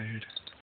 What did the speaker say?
tired.